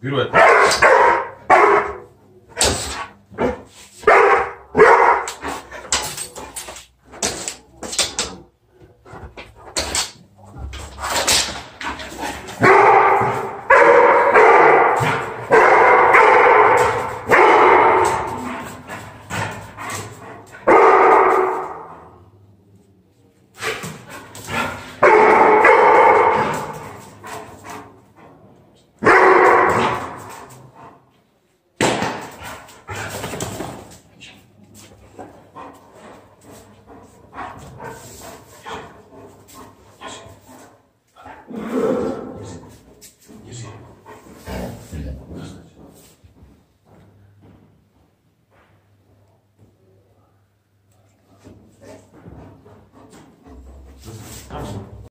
위로 해. Awesome.